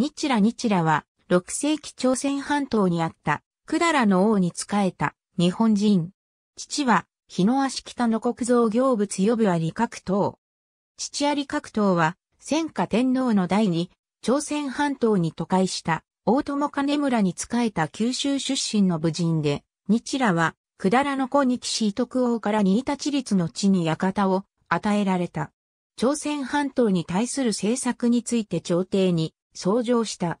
日良日良は、6世紀朝鮮半島にあった、百済の王に仕えた、日本人。父は、日の足北の国造行物呼ぶは李角東。父有角東は、戦火天皇の代に、朝鮮半島に渡海した、大友金村に仕えた九州出身の武人で、日良は、百済の子に騎士徳王から新田地立の地に館を与えられた。朝鮮半島に対する政策について朝廷に奏上した。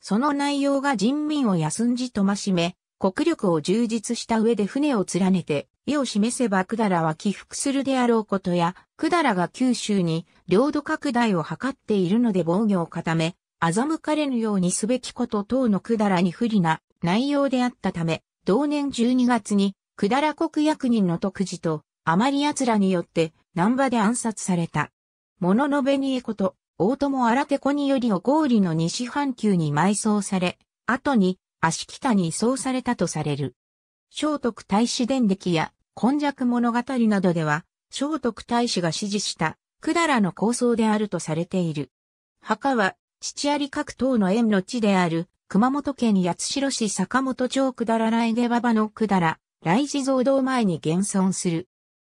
その内容が人民を休んじとましめ、国力を充実した上で船を連ねて、意を示せば百済は起伏するであろうことや、百済が九州に領土拡大を図っているので防御を固め、欺かれぬようにすべきこと等の百済に不利な内容であったため、同年12月に、百済国役人の徳次と、あまり奴らによって、南波で暗殺された。物の紅江こと、大友荒手子によりを郡の西半球に埋葬され、後に、足北に移送されたとされる。聖徳太子伝歴や、今弱物語などでは、聖徳太子が指示した、百済の構想であるとされている。墓は、父有各党の縁の地である、熊本県八代市坂本町百済来下馬場の百済、来地蔵堂前に現存する。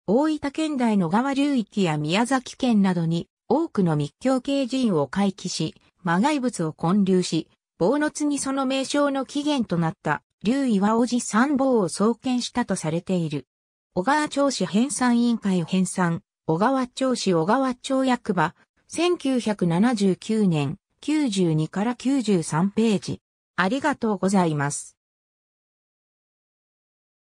大分県内の川流域や宮崎県などに多くの密教系寺院を回帰し、魔外物を建立し、坊津にその名称の起源となった竜岩王子三坊を創建したとされている。小川町市編纂委員会編纂、小川町市小川町役場、1979年92から93ページ。ありがとうございます。